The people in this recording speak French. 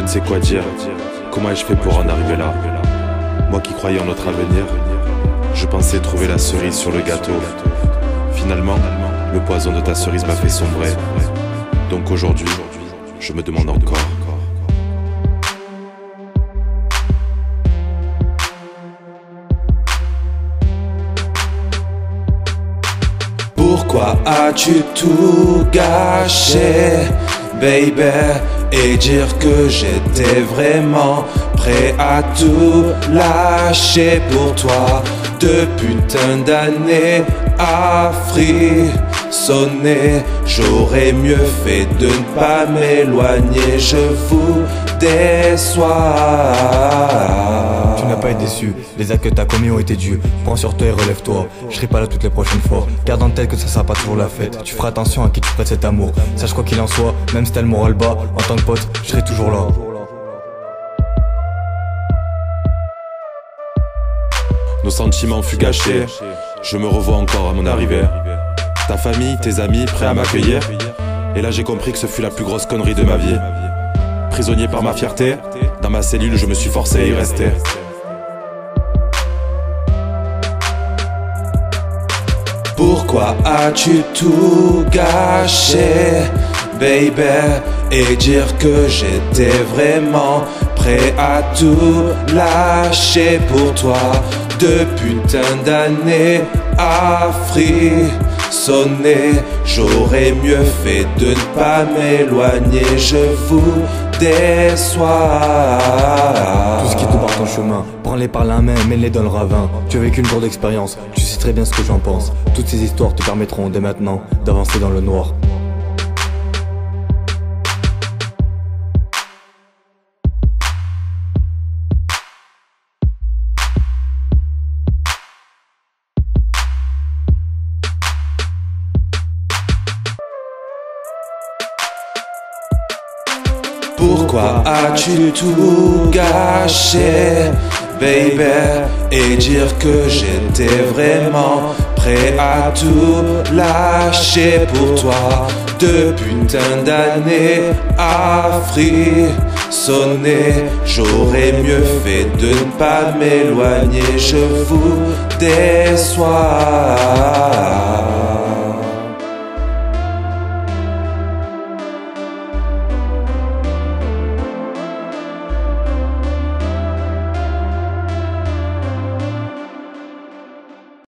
ne sais quoi dire. Comment ai-je fait pour en arriver là? Moi qui croyais en notre avenir, je pensais trouver la cerise sur le gâteau. Finalement, le poison de ta cerise m'a fait sombrer. Donc aujourd'hui, je me demande encore. Pourquoi as-tu tout gâché, baby Et dire que j'étais vraiment prêt à tout lâcher pour toi. De putain d'années à frissonner J'aurais mieux fait de ne pas m'éloigner Je vous déçois N'as pas été déçu, les actes que t'as commis ont été dus. Prends sur toi et relève-toi. Je serai pas là toutes les prochaines fois. Garde en tête que ça sera pas toujours la fête. Tu feras attention à qui tu prêtes cet amour. Sache quoi qu'il en soit, même si t'as le moral bas, en tant que pote, je serai toujours là. Nos sentiments fut gâchés. Je me revois encore à mon arrivée. Ta famille, tes amis, prêts à m'accueillir. Et là j'ai compris que ce fut la plus grosse connerie de ma vie. Prisonnier par ma fierté, dans ma cellule je me suis forcé à y rester. Pourquoi as-tu tout gâché, baby? Et dire que j'étais vraiment prêt à tout lâcher pour toi De putain d'années. À frissonner J'aurais mieux fait de ne pas m'éloigner. Je vous déçois Tout ce qui te barre ton chemin, prends-les par la main, mets-les dans le ravin. Tu as vécu une courte expérience, tu sais très bien ce que j'en pense. Toutes ces histoires te permettront dès maintenant d'avancer dans le noir. Pourquoi as-tu tout gâché, baby? Et dire que j'étais vraiment prêt à tout lâcher pour toi. De putain d'années à frissonner J'aurais mieux fait de ne pas m'éloigner Je vous déçois